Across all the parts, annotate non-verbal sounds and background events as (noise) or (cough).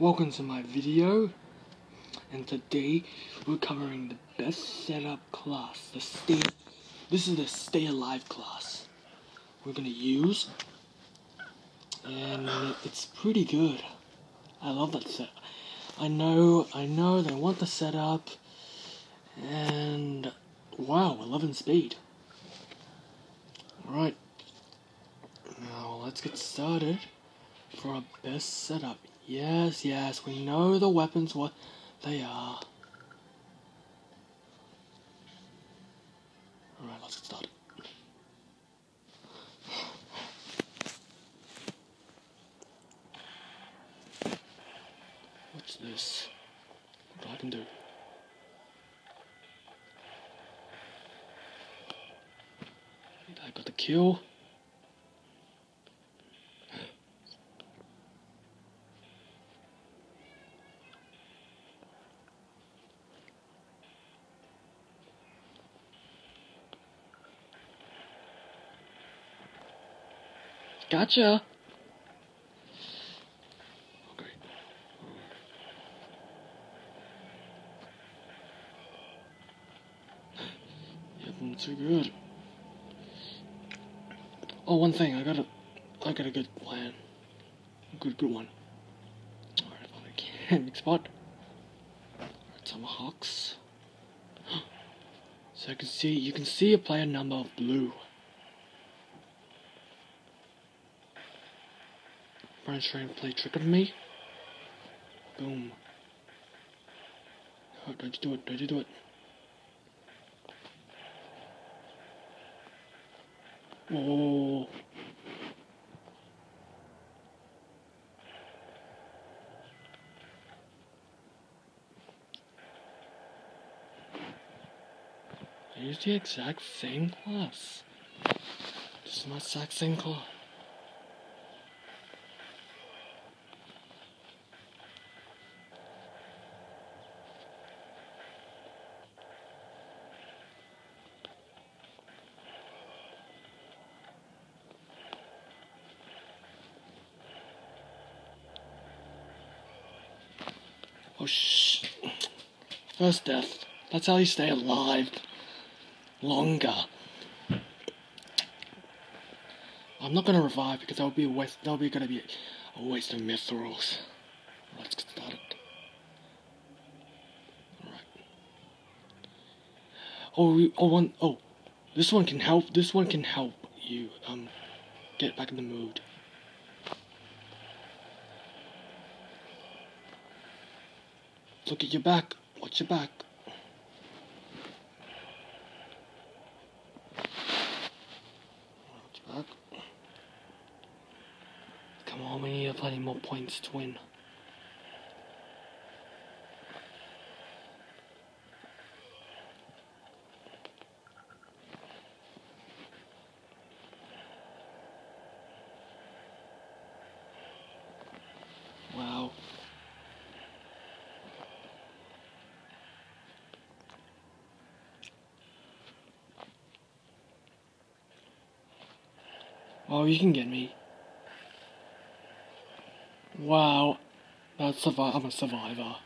Welcome to my video, and today we're covering the best setup class. The stay, this is the stay alive class. We're gonna use, and it's pretty good. I love that set. I know, I know they want the setup, and wow, 11 speed. Alright, now let's get started for our best setup. Yes, yes, we know the weapons, what they are. Alright, let's get started. What's this? What I can do? I got the kill. Gotcha. Okay. Too good. Oh, one thing, I got a, I got a good plan. A good, good one. Alright, I can, (laughs) big spot. Tomahawks. (gasps) So I can see, you can see a player number of blue. Brian's trying to play trick on me. Boom. Oh, don't you do it, don't you do it. Whoa. Use the exact same class. This is my exact same class. Oh shh. First death. That's how you stay alive longer. I'm not gonna revive because that would be a waste. That would be gonna be a waste of mithrils. Let's get started. Alright. Oh, we, oh, one, oh, this one can help. This one can help you um get back in the mood. Look at your back. Watch your back. Watch your back. Come on, we need plenty more points to win. Wow. Oh, you can get me. Wow. That's survi- I'm a survivor.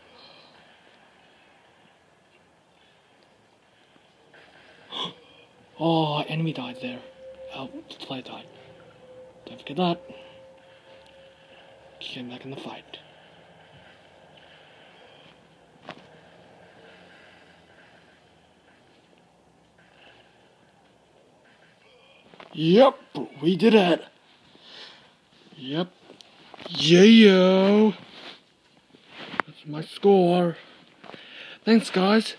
(gasps) oh, enemy died there. Oh, player died. Don't forget that. Came back in the fight. Yep, we did it. Yep. Yeah, yo. That's my score. Thanks, guys.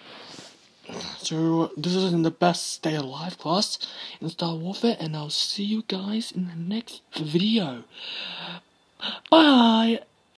So, this is in the best stay alive class in Star Warfare, and I'll see you guys in the next video. Bye!